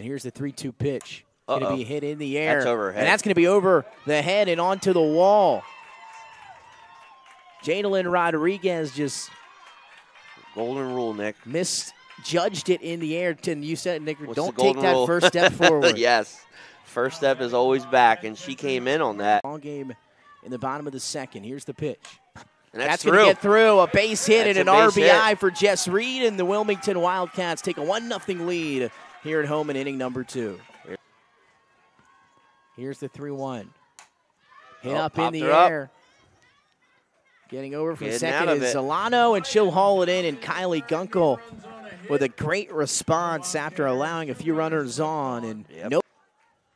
And here's the 3 2 pitch. Going to be hit in the air. That's over her And that's going to be over the head and onto the wall. Jadalyn Rodriguez just Golden rule, Nick. misjudged it in the air. And you said, Nick, What's don't take that rule? first step forward. yes. First step is always back, and she came in on that. Ball game in the bottom of the second. Here's the pitch. And that's, going through. to get through. A base hit That's and an RBI hit. for Jess Reed, and the Wilmington Wildcats take a 1 0 lead here at home in inning number two. Here's the 3 1. Hit Oh, up in the her up. air. Getting over from Getting second is it. Zolano, and she'll haul it in. And Kylee Gunkel with a great response after allowing a few runners on. And Yep. nope.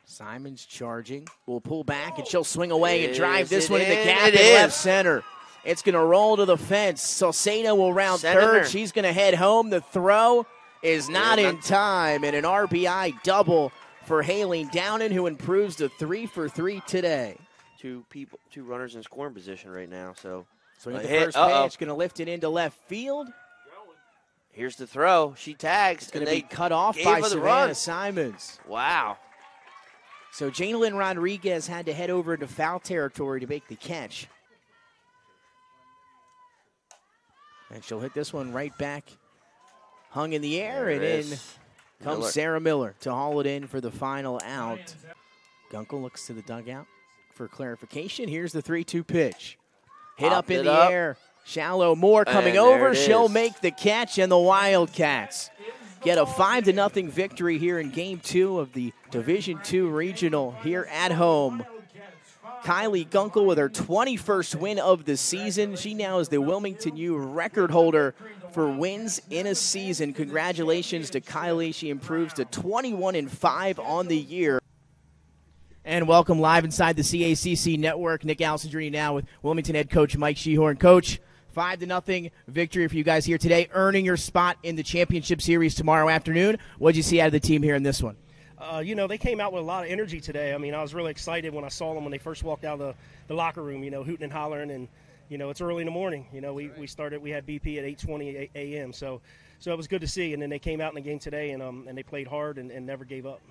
Simon's charging. We'll pull back, and she'll swing away and Is drive this one in the gap It in left center. It's going to roll to the fence. Salcedo will round third. She's going to head home. The throw is not in time, and an RBI double for Haley Downin, who improves to three for three today. Two people, two runners in scoring position right now. So Swing at the hit. first Uh-oh. pitch, going to lift it into left field. here's the throw. She tags. It's going to be they cut off by Savannah run. Simons. Wow. So Jalen Rodriguez had to head over into foul territory to make the catch. And she'll hit this one right back. Hung in the air There and in is. comes Miller. Sara Miller to haul it in for the final out. Gunkel looks to the dugout for clarification. Here's the 3 2 pitch. Hit Popped up in the up. air. Shallow Moore coming over. She'll is. make the catch, and the Wildcats get a 5 to nothing victory here in game two of the Division two regional here at home. Kylee Gunkel with her 21st win of the season. She now is the Wilmington U record holder for wins in a season. Congratulations to Kylee. She improves to 21 and 5 on the year. And welcome live inside the CACC network. Nick Allison joining now with Wilmington head coach Mike Shehorn. Coach, five to nothing victory for you guys here today, earning your spot in the championship series tomorrow afternoon. What'd you see out of the team here in this one? Uh, you know, they came out with a lot of energy today. I mean, I was really excited when I saw them when they first walked out of the, the locker room, you know, hooting and hollering. And, you know, it's early in the morning. You know, we, we started, we had BP at 8.20 a.m. So so it was good to see. And then they came out in the game today and, um, and they played hard and, and never gave up.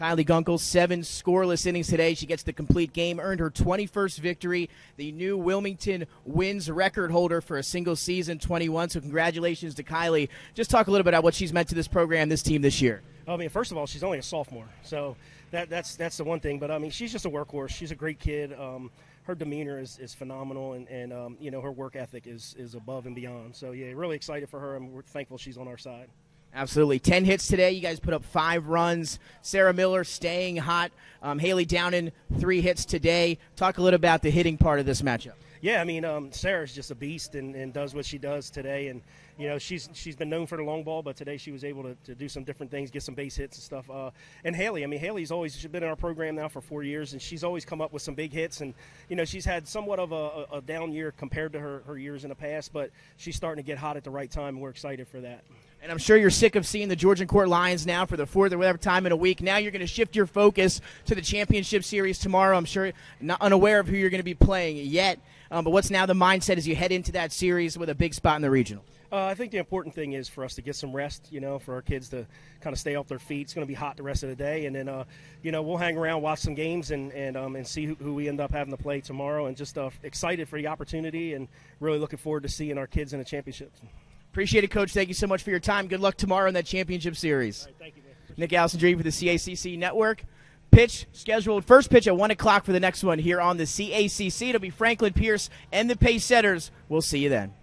Kylee Gunkel, seven scoreless innings today. She gets the complete game, earned her 21st victory, the new Wilmington wins record holder for a single season, 21. So, congratulations to Kylee. Just talk a little bit about what she's meant to this program, this team this year. I mean, first of all, she's only a sophomore, so that, that's that's the one thing. But I mean, she's just a workhorse. She's a great kid. Um, her demeanor is, is phenomenal, and, and um, you know her work ethic is, is above and beyond. So yeah, really excited for her, and we're thankful she's on our side. Absolutely. 10 hits today. You guys put up five runs. Sara Miller staying hot. Um, Haley Downin, three hits today. Talk a little about the hitting part of this matchup. Yeah, I mean, um, Sara's just a beast and, and does what she does today. And, you know, she's she's been known for the long ball, but today she was able to, to do some different things, get some base hits and stuff. Uh, and Haley, I mean, Haley's always she's been in our program now for four years, and she's always come up with some big hits. And, you know, she's had somewhat of a, a, down year compared to her, her years in the past, but she's starting to get hot at the right time, and we're excited for that. And I'm sure you're sick of seeing the Georgian Court Lions now for the fourth or whatever time in a week. Now you're going to shift your focus to the championship series tomorrow. I'm sure not unaware of who you're going to be playing yet. Um, but what's now the mindset as you head into that series with a big spot in the regional? Uh, I think the important thing is for us to get some rest, you know, for our kids to kind of stay off their feet. It's going to be hot the rest of the day, and then, uh, you know, we'll hang around, watch some games, and and, um, and see who, who we end up having to play tomorrow. And just uh, excited for the opportunity, and really looking forward to seeing our kids in the championship. Appreciate it, Coach. Thank you so much for your time. Good luck tomorrow in that championship series. Thank you, man. Nick Allison Dream for the CACC Network. Pitch scheduled first pitch at 1 o'clock for the next one here on the CACC. It'll be Franklin Pierce and the Pace Setters. We'll see you then.